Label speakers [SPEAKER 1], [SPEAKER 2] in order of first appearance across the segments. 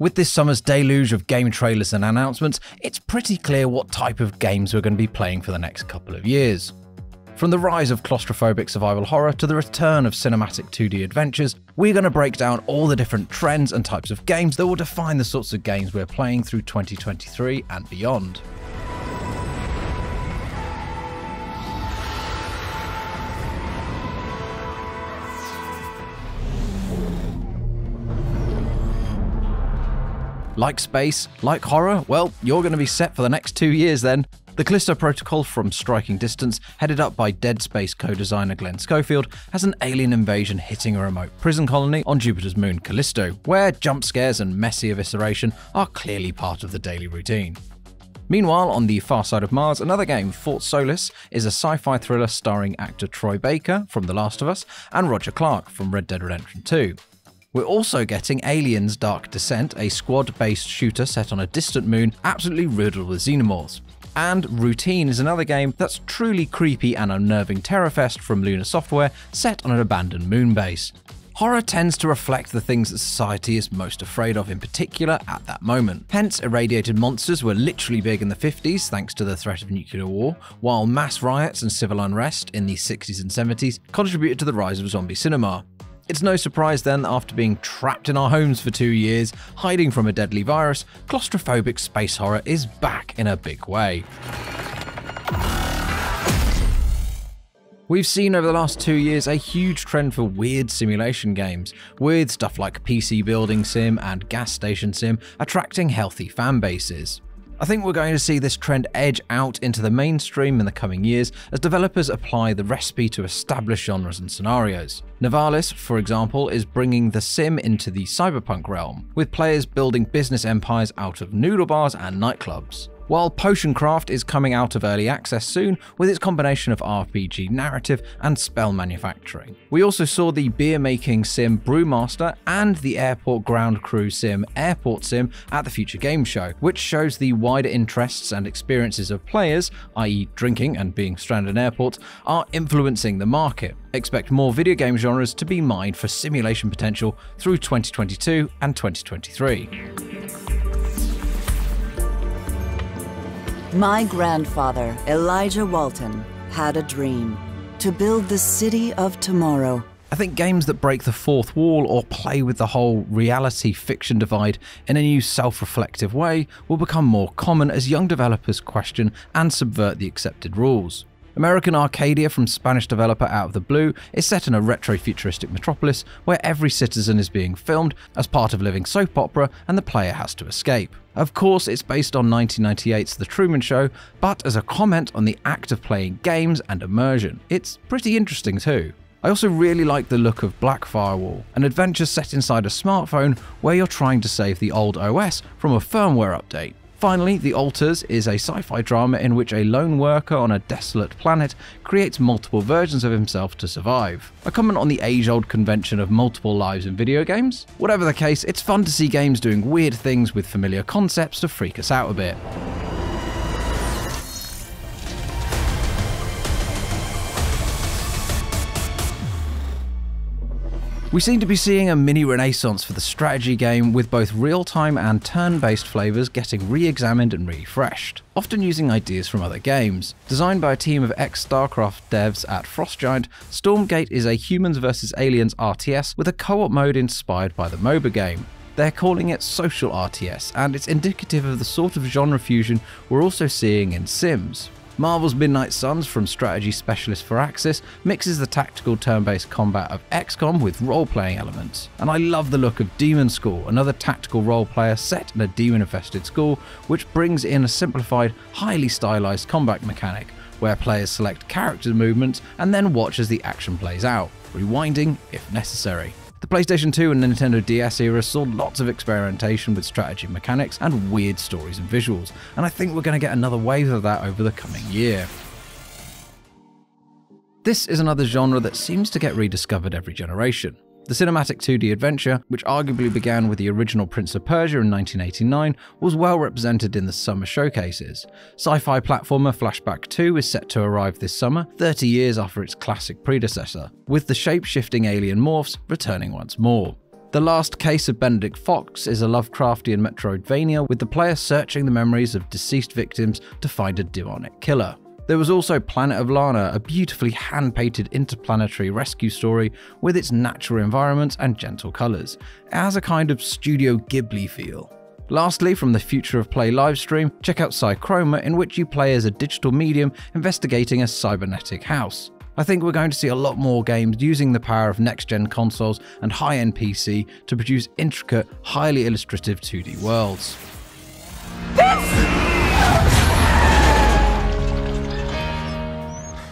[SPEAKER 1] With this summer's deluge of game trailers and announcements, it's pretty clear what type of games we're going to be playing for the next couple of years. From the rise of claustrophobic survival horror to the return of cinematic 2D adventures, we're going to break down all the different trends and types of games that will define the sorts of games we're playing through 2023 and beyond. Like space, like horror, well, you're going to be set for the next two years then. The Callisto Protocol from Striking Distance, headed up by Dead Space co designer Glenn Schofield, has an alien invasion hitting a remote prison colony on Jupiter's moon Callisto, where jump scares and messy evisceration are clearly part of the daily routine. Meanwhile, on the far side of Mars, another game, Fort Solis, is a sci fi thriller starring actor Troy Baker from The Last of Us and Roger Clark from Red Dead Redemption 2. We're also getting Aliens Dark Descent, a squad based shooter set on a distant moon absolutely riddled with xenomorphs. And Routine is another game that's truly creepy and unnerving terrorfest from Lunar Software set on an abandoned moon base. Horror tends to reflect the things that society is most afraid of in particular at that moment. Hence, irradiated monsters were literally big in the 50s thanks to the threat of nuclear war, while mass riots and civil unrest in the 60s and 70s contributed to the rise of zombie cinema. It's no surprise then, after being trapped in our homes for two years, hiding from a deadly virus, claustrophobic space horror is back in a big way. We've seen over the last two years a huge trend for weird simulation games, with stuff like PC Building Sim and Gas Station Sim attracting healthy fan bases. I think we're going to see this trend edge out into the mainstream in the coming years as developers apply the recipe to established genres and scenarios. Nivalis, for example, is bringing the sim into the cyberpunk realm, with players building business empires out of noodle bars and nightclubs while Potioncraft is coming out of early access soon with its combination of RPG narrative and spell manufacturing. We also saw the beer making sim Brewmaster and the airport ground crew sim Airport Sim at the Future Game Show, which shows the wider interests and experiences of players, i.e., drinking and being stranded in airports, are influencing the market. Expect more video game genres to be mined for simulation potential through 2022 and 2023.
[SPEAKER 2] My grandfather, Elijah Walton, had a dream to build the city of tomorrow.
[SPEAKER 1] I think games that break the fourth wall or play with the whole reality fiction divide in a new self reflective way will become more common as young developers question and subvert the accepted rules. American Arcadia from Spanish developer Out of the Blue is set in a retro futuristic metropolis where every citizen is being filmed as part of living soap opera and the player has to escape. Of course, it's based on 1998's The Truman Show, but as a comment on the act of playing games and immersion, it's pretty interesting too. I also really like the look of Backfirewall, an adventure set inside a smartphone where you're trying to save the old OS from a firmware update. Finally, The Alters is a sci fi drama in which a lone worker on a desolate planet creates multiple versions of himself to survive. A comment on the age old convention of multiple lives in video games? Whatever the case, it's fun to see games doing weird things with familiar concepts to freak us out a bit. We seem to be seeing a mini renaissance for the strategy game, with both real time and turn based flavours getting re examined and refreshed, often using ideas from other games. Designed by a team of ex StarCraft devs at Frostgiant, Stormgate is a humans vs. aliens RTS with a co op mode inspired by the MOBA game. They're calling it social RTS, and it's indicative of the sort of genre fusion we're also seeing in Sims. Marvel's Midnight Suns from strategy specialist Firaxis mixes the tactical turn-based combat of XCOM with role-playing elements. And I love the look of Demon School, another tactical role player set in a demon-infested school, which brings in a simplified, highly stylized combat mechanic where players select character movements and then watch as the action plays out, rewinding if necessary. The PlayStation 2 and Nintendo DS era saw lots of experimentation with strategy mechanics and weird stories and visuals, and I think we're going to get another wave of that over the coming year. This is another genre that seems to get rediscovered every generation. The cinematic 2D adventure, which arguably began with the original Prince of Persia in 1989, was well represented in the summer showcases. Sci fi platformer Flashback 2 is set to arrive this summer, 30 years after its classic predecessor, with the shape shifting alien morphs returning once more. The Last Case of Benedict Fox is a Lovecraftian Metroidvania with the player searching the memories of deceased victims to find a demonic killer. There was also Planet of Lana, a beautifully hand painted interplanetary rescue story with its natural environments and gentle colours. It has a kind of Studio Ghibli feel. Lastly, from the Future of Play livestream, check out Psychroma, in which you play as a digital medium investigating a cybernetic house. I think we're going to see a lot more games using the power of next gen consoles and high end PC to produce intricate, highly illustrative 2D worlds.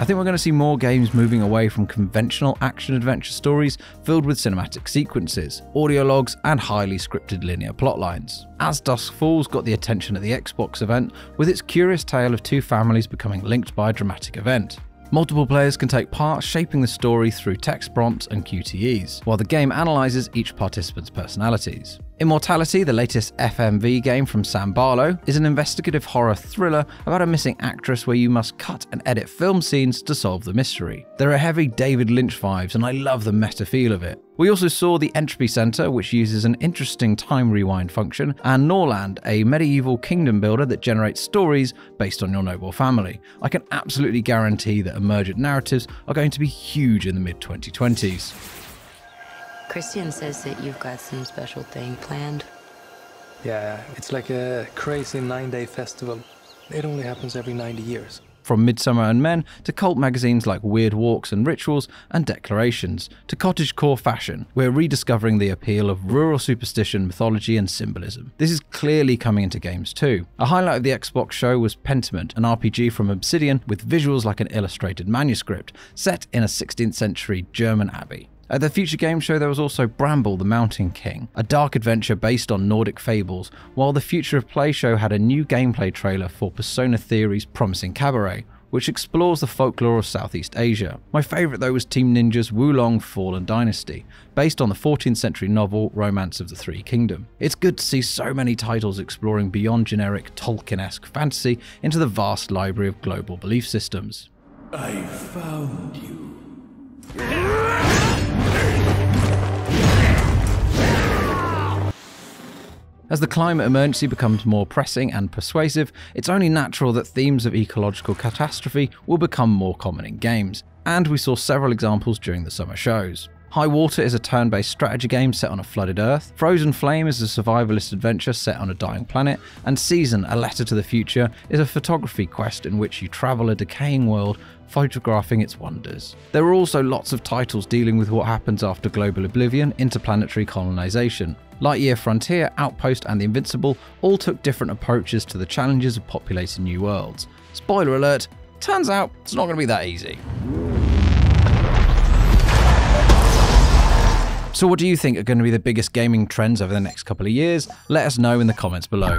[SPEAKER 1] I think we're going to see more games moving away from conventional action adventure stories filled with cinematic sequences, audio logs, and highly scripted linear plotlines. As Dusk Falls got the attention at the Xbox event with its curious tale of two families becoming linked by a dramatic event. Multiple players can take part, shaping the story through text prompts and QTEs, while the game analyzes each participant's personalities. Immortality, the latest FMV game from Sam Barlow, is an investigative horror thriller about a missing actress where you must cut and edit film scenes to solve the mystery. There are heavy David Lynch vibes, and I love the meta feel of it. We also saw the Entropy Center, which uses an interesting time rewind function, and Norland, a medieval kingdom builder that generates stories based on your noble family. I can absolutely guarantee that emergent narratives are going to be huge in the mid 2020s.
[SPEAKER 3] Christian says that you've got some special thing planned.
[SPEAKER 4] Yeah, it's like a crazy nine day festival. It only happens every 90 years.
[SPEAKER 1] From Midsommar and Men to cult magazines like Weird Walks and Rituals and Declarations to cottagecore fashion, we're rediscovering the appeal of rural superstition, mythology, and symbolism. This is clearly coming into games too. A highlight of the Xbox show was Pentiment, an RPG from Obsidian with visuals like an illustrated manuscript, set in a 16th century German abbey. At the Future Game Show, there was also Bramble the Mountain King, a dark adventure based on Nordic fables, while the Future of Play show had a new gameplay trailer for Persona Theory's Promising Kaberet, which explores the folklore of Southeast Asia. My favourite though was Team Ninja's Wo Long Fallen Dynasty, based on the 14th century novel Romance of the Three Kingdom. It's good to see so many titles exploring beyond generic Tolkien-esque fantasy into the vast library of global belief systems.
[SPEAKER 5] I found you.
[SPEAKER 1] As the climate emergency becomes more pressing and persuasive, it's only natural that themes of ecological catastrophe will become more common in games, and we saw several examples during the summer shows. High Water is a turn based strategy game set on a flooded Earth, Frozen Flame is a survivalist adventure set on a dying planet, and Season, A Letter to the Future, is a photography quest in which you travel a decaying world photographing its wonders. There are also lots of titles dealing with what happens after global oblivion, interplanetary colonization. Lightyear Frontier, Outpost, and The Invincible all took different approaches to the challenges of populating new worlds. Spoiler alert, turns out it's not going to be that easy. So, what do you think are going to be the biggest gaming trends over the next couple of years? Let us know in the comments below.